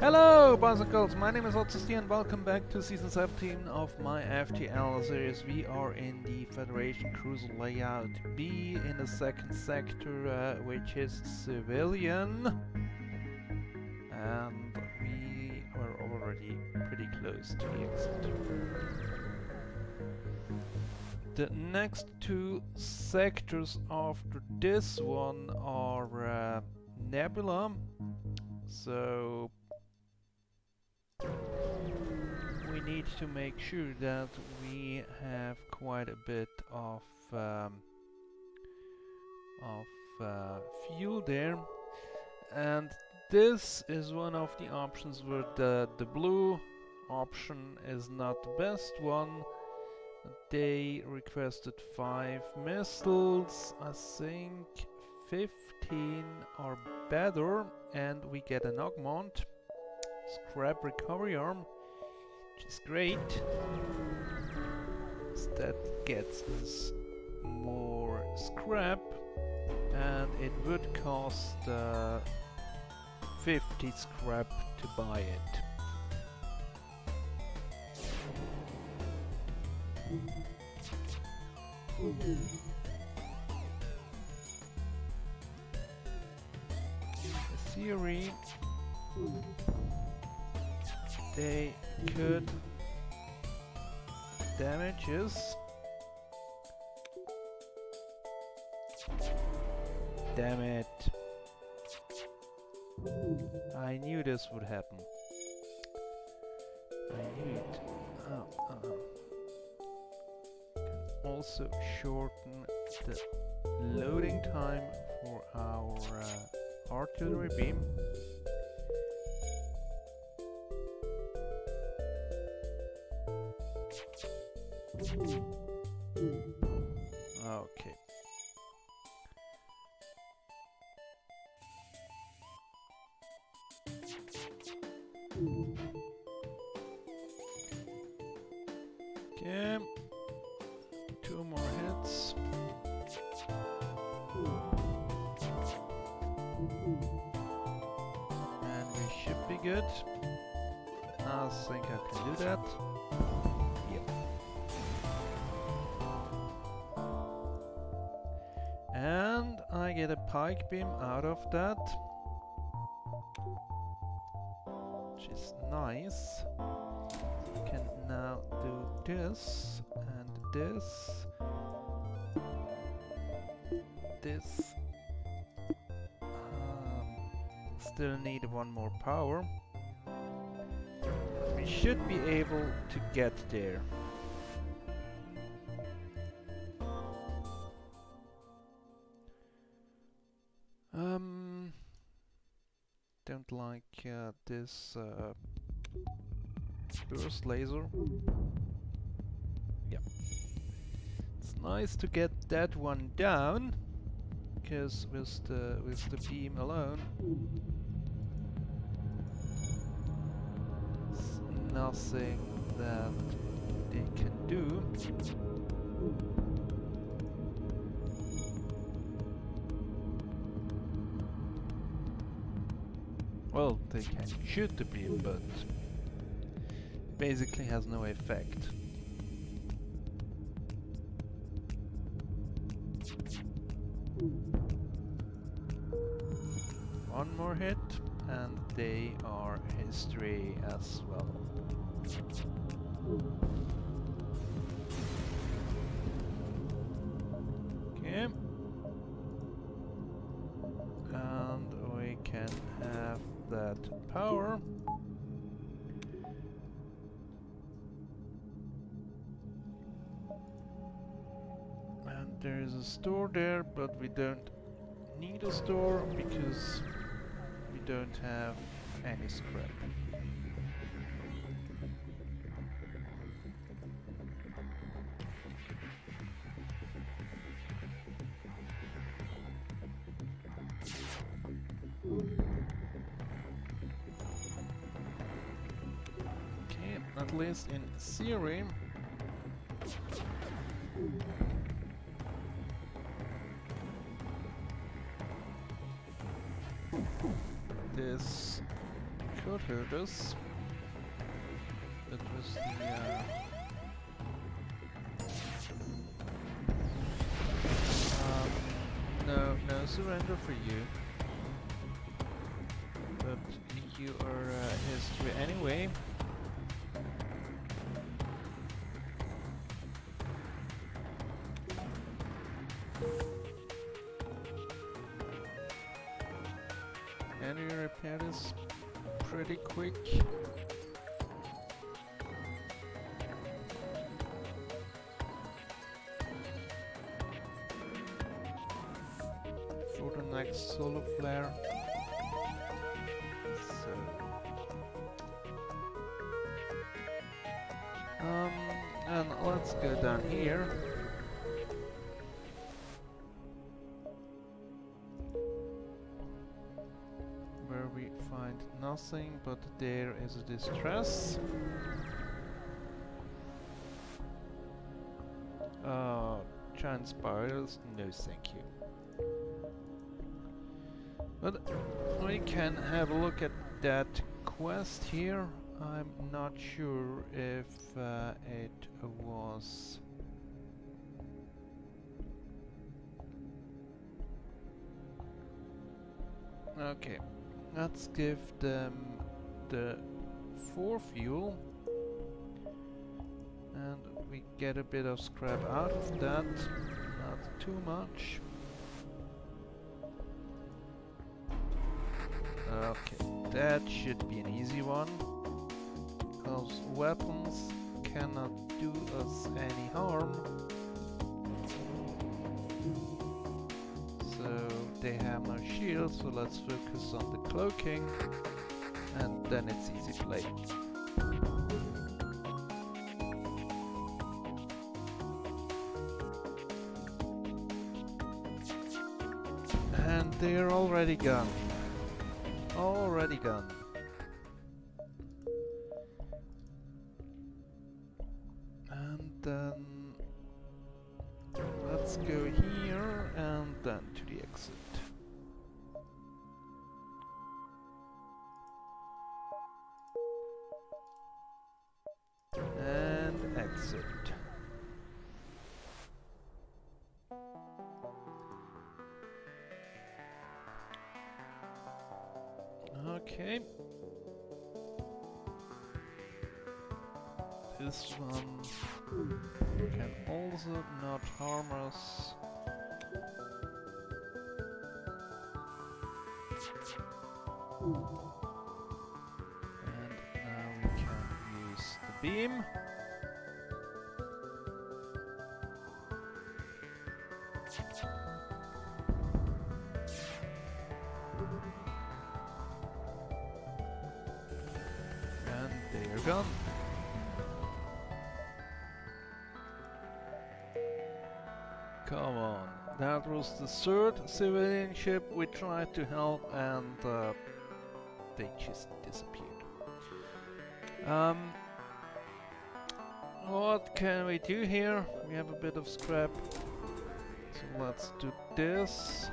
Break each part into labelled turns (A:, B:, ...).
A: Hello, boys and girls, my name is hotzst and welcome back to Season 17 of my FTL series. We are in the Federation Cruiser Layout B in the second sector, uh, which is Civilian. And we are already pretty close to the exit. The next two sectors after this one are uh, Nebula. So need to make sure that we have quite a bit of um, of uh, fuel there. And this is one of the options where the the blue option is not the best one. They requested five missiles I think 15 are better and we get an augment scrap recovery arm which is great. That gets us more scrap and it would cost uh, 50 scrap to buy it. The theory they could damage us. Damn it. I knew this would happen. I knew it. Oh, uh -uh. Can also shorten the loading time for our uh, artillery beam. Okay. Okay. Two more hits. And we should be good. I think I can do that. I get a pike beam out of that. Which is nice. I can now do this and this. This. Um, still need one more power. We should be able to get there. Don't like uh, this uh, burst laser. Yeah, it's nice to get that one down, because with the with the beam alone, it's nothing that they can do. Well, they can shoot the beam, but basically has no effect. One more hit, and they are history as well. That power. And there is a store there, but we don't need a store because we don't have any scrap. Least in theory. This could hurt us. That was the uh, um, no no surrender for you. But you are uh, history anyway. And you repair this pretty quick. For the next solar flare. So um and let's go down here. Nothing, but there is a distress. Uh, giant spirals, no thank you. But we can have a look at that quest here. I'm not sure if uh, it was... Okay, Let's give them the 4 fuel and we get a bit of scrap out of that, not too much. Okay, that should be an easy one because weapons cannot do us any harm. They have no shield, so let's focus on the cloaking, and then it's easy play. And they're already gone. Already gone. And then let's go here and then to the exit. Okay. This one can also not harm us. And now we can use the beam. Come on. That was the third civilian ship we tried to help and uh, they just disappeared. Um, what can we do here? We have a bit of scrap. So let's do this.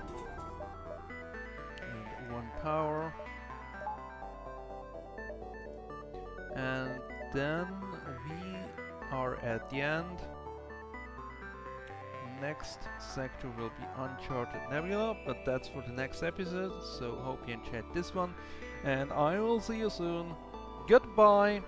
A: And one power. And then we are at the end next sector will be Uncharted Nebula, but that's for the next episode, so hope you enjoyed this one, and I will see you soon. Goodbye!